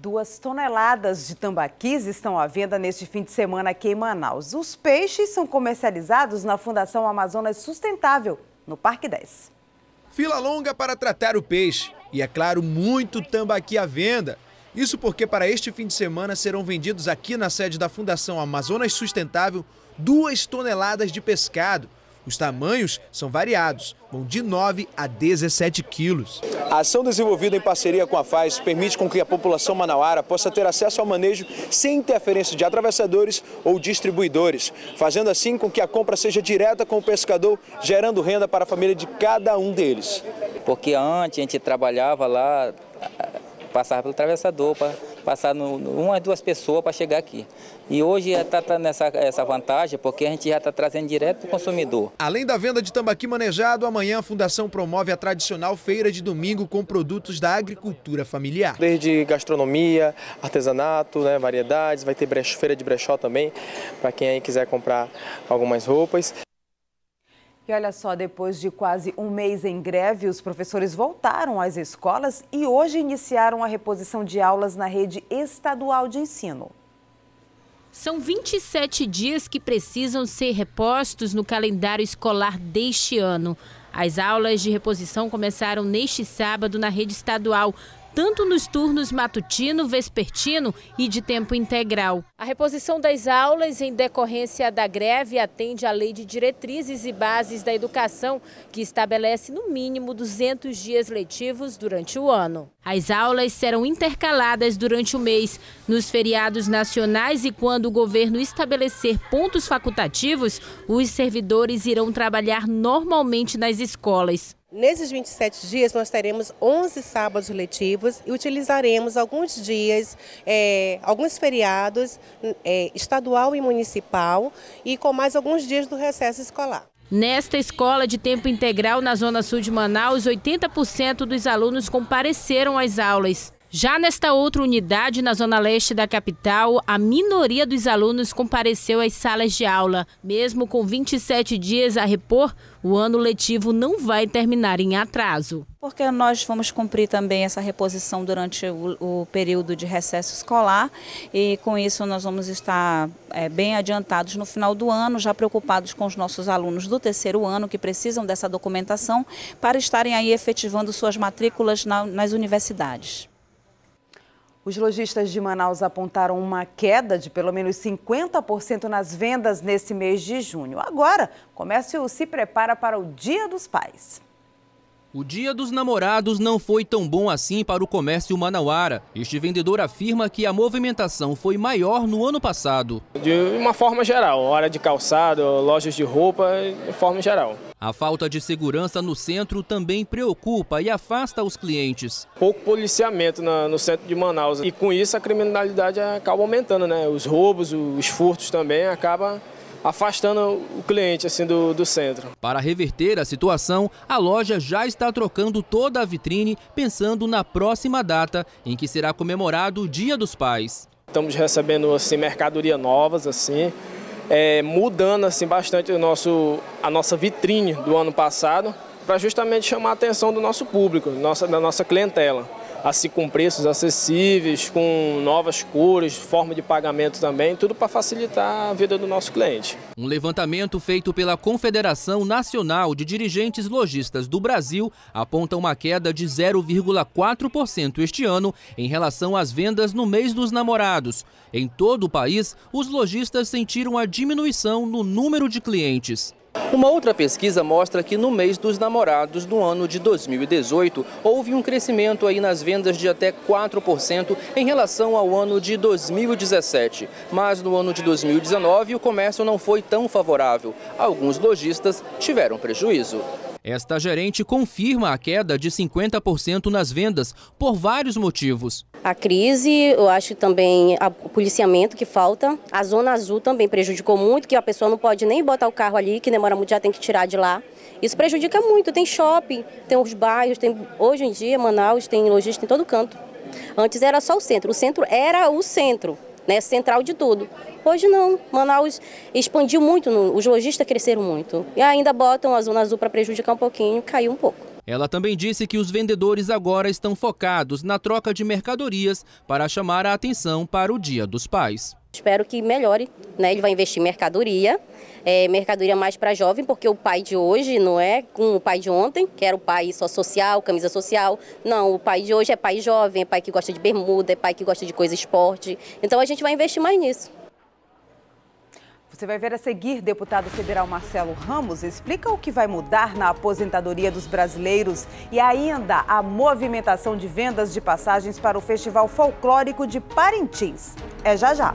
Duas toneladas de tambaquis estão à venda neste fim de semana aqui em Manaus. Os peixes são comercializados na Fundação Amazonas Sustentável, no Parque 10. Fila longa para tratar o peixe e, é claro, muito tambaqui à venda. Isso porque para este fim de semana serão vendidos aqui na sede da Fundação Amazonas Sustentável duas toneladas de pescado. Os tamanhos são variados, vão de 9 a 17 quilos. A ação desenvolvida em parceria com a FAZ permite com que a população manauara possa ter acesso ao manejo sem interferência de atravessadores ou distribuidores, fazendo assim com que a compra seja direta com o pescador, gerando renda para a família de cada um deles. Porque antes a gente trabalhava lá, passava pelo atravessador para passar no, uma, duas pessoas para chegar aqui. E hoje está tá nessa essa vantagem porque a gente já está trazendo direto para o consumidor. Além da venda de tambaqui manejado, amanhã a Fundação promove a tradicional feira de domingo com produtos da agricultura familiar. Desde gastronomia, artesanato, né, variedades, vai ter brechó, feira de brechó também, para quem aí quiser comprar algumas roupas. E olha só, depois de quase um mês em greve, os professores voltaram às escolas e hoje iniciaram a reposição de aulas na rede estadual de ensino. São 27 dias que precisam ser repostos no calendário escolar deste ano. As aulas de reposição começaram neste sábado na rede estadual, tanto nos turnos matutino, vespertino e de tempo integral. A reposição das aulas em decorrência da greve atende à Lei de Diretrizes e Bases da Educação, que estabelece no mínimo 200 dias letivos durante o ano. As aulas serão intercaladas durante o mês, nos feriados nacionais e quando o governo estabelecer pontos facultativos, os servidores irão trabalhar normalmente nas escolas. Nesses 27 dias, nós teremos 11 sábados letivos e utilizaremos alguns dias, é, alguns feriados, é, estadual e municipal, e com mais alguns dias do recesso escolar. Nesta escola de tempo integral na Zona Sul de Manaus, 80% dos alunos compareceram às aulas. Já nesta outra unidade, na zona leste da capital, a minoria dos alunos compareceu às salas de aula. Mesmo com 27 dias a repor, o ano letivo não vai terminar em atraso. Porque nós vamos cumprir também essa reposição durante o, o período de recesso escolar e com isso nós vamos estar é, bem adiantados no final do ano, já preocupados com os nossos alunos do terceiro ano que precisam dessa documentação para estarem aí efetivando suas matrículas na, nas universidades. Os lojistas de Manaus apontaram uma queda de pelo menos 50% nas vendas nesse mês de junho. Agora, o comércio se prepara para o Dia dos Pais. O Dia dos Namorados não foi tão bom assim para o comércio manauara. Este vendedor afirma que a movimentação foi maior no ano passado. De uma forma geral, hora de calçado, lojas de roupa, de forma geral. A falta de segurança no centro também preocupa e afasta os clientes. Pouco policiamento no centro de Manaus e com isso a criminalidade acaba aumentando, né? Os roubos, os furtos também acabam afastando o cliente assim do, do centro. Para reverter a situação, a loja já está trocando toda a vitrine pensando na próxima data em que será comemorado o Dia dos Pais. Estamos recebendo assim mercadoria novas assim, é, mudando assim bastante o nosso a nossa vitrine do ano passado para justamente chamar a atenção do nosso público, nossa, da nossa clientela assim com preços acessíveis, com novas cores, forma de pagamento também, tudo para facilitar a vida do nosso cliente. Um levantamento feito pela Confederação Nacional de Dirigentes Logistas do Brasil aponta uma queda de 0,4% este ano em relação às vendas no mês dos namorados. Em todo o país, os lojistas sentiram a diminuição no número de clientes. Uma outra pesquisa mostra que no mês dos namorados do ano de 2018 houve um crescimento aí nas vendas de até 4% em relação ao ano de 2017. Mas no ano de 2019 o comércio não foi tão favorável. Alguns lojistas tiveram prejuízo. Esta gerente confirma a queda de 50% nas vendas por vários motivos. A crise, eu acho também o policiamento que falta. A zona azul também prejudicou muito, que a pessoa não pode nem botar o carro ali, que demora muito, já tem que tirar de lá. Isso prejudica muito. Tem shopping, tem os bairros, tem hoje em dia Manaus tem lojista em todo canto. Antes era só o centro. O centro era o centro, né, central de tudo. Hoje não. Manaus expandiu muito, os lojistas cresceram muito. E ainda botam a zona azul para prejudicar um pouquinho, caiu um pouco. Ela também disse que os vendedores agora estão focados na troca de mercadorias para chamar a atenção para o Dia dos Pais. Espero que melhore, né? Ele vai investir em mercadoria, é, mercadoria mais para jovem, porque o pai de hoje não é com o pai de ontem, que era o pai só social, camisa social. Não, o pai de hoje é pai jovem, é pai que gosta de bermuda, é pai que gosta de coisa esporte. Então a gente vai investir mais nisso. Você vai ver a seguir, deputado federal Marcelo Ramos explica o que vai mudar na aposentadoria dos brasileiros e ainda a movimentação de vendas de passagens para o Festival Folclórico de Parintins. É já já.